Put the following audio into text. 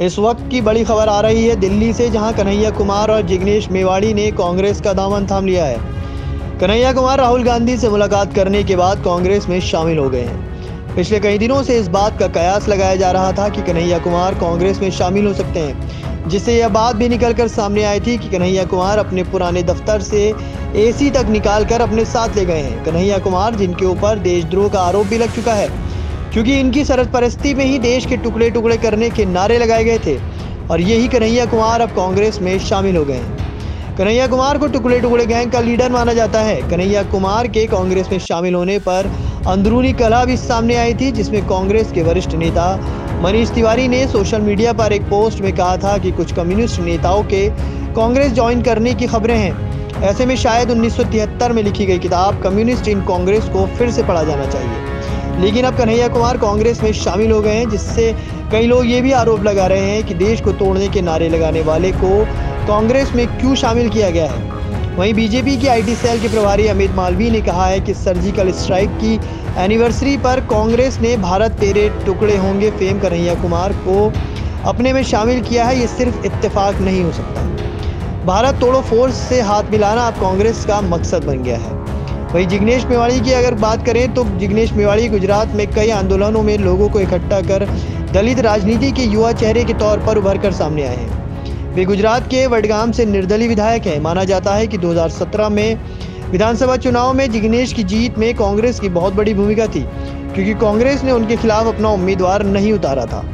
इस वक्त की बड़ी खबर आ रही है दिल्ली से, जहाँ कन्हैया कुमार और जिग्नेश मेवाड़ी ने कांग्रेस का दामन थाम लिया है। कन्हैया कुमार राहुल गांधी से मुलाकात करने के बाद कांग्रेस में शामिल हो गए हैं। पिछले कई दिनों से इस बात का कयास लगाया जा रहा था कि कन्हैया कुमार कांग्रेस में शामिल हो सकते हैं, जिससे यह बात भी निकलकर सामने आई थी कि कन्हैया कुमार अपने पुराने दफ्तर से एसी तक निकालकर अपने साथ ले गए हैं। कन्हैया कुमार, जिनके ऊपर देशद्रोह का आरोप भी लग चुका है क्योंकि इनकी सरपरस्ती में ही देश के टुकड़े टुकड़े करने के नारे लगाए गए थे। और यही कन्हैया कुमार अब कांग्रेस में शामिल हो गए हैं। कन्हैया कुमार को टुकड़े टुकड़े गैंग का लीडर माना जाता है। कन्हैया कुमार के कांग्रेस में शामिल होने पर अंदरूनी कला भी सामने आई थी, जिसमें कांग्रेस के वरिष्ठ नेता मनीष तिवारी ने सोशल मीडिया पर एक पोस्ट में कहा था कि कुछ कम्युनिस्ट नेताओं के कांग्रेस ज्वाइन करने की खबरें हैं। ऐसे में शायद 1973 में लिखी गई किताब कम्युनिस्ट इन कांग्रेस को फिर से पढ़ा जाना चाहिए। लेकिन अब कन्हैया कुमार कांग्रेस में शामिल हो गए हैं, जिससे कई लोग ये भी आरोप लगा रहे हैं कि देश को तोड़ने के नारे लगाने वाले को कांग्रेस में क्यों शामिल किया गया है? वहीं बीजेपी की आईटी सेल के प्रभारी अमित मालवीय ने कहा है कि सर्जिकल स्ट्राइक की एनिवर्सरी पर कांग्रेस ने भारत तेरे टुकड़े होंगे, फेम कन्हैया कुमार को अपने में शामिल किया है, ये सिर्फ़ इत्तेफाक नहीं हो सकता। भारत तोड़ो फोर्स से हाथ मिलाना अब कांग्रेस का मकसद बन गया है। वहीं जिग्नेश मेवाड़ी की अगर बात करें तो जिग्नेश मेवाड़ी गुजरात में कई आंदोलनों में लोगों को इकट्ठा कर दलित राजनीति के युवा चेहरे के तौर पर उभर कर सामने आए हैं। वे गुजरात के वडगाम से निर्दलीय विधायक हैं। माना जाता है कि 2017 में विधानसभा चुनाव में जिग्नेश की जीत में कांग्रेस की बहुत बड़ी भूमिका थी, क्योंकि कांग्रेस ने उनके खिलाफ अपना उम्मीदवार नहीं उतारा था।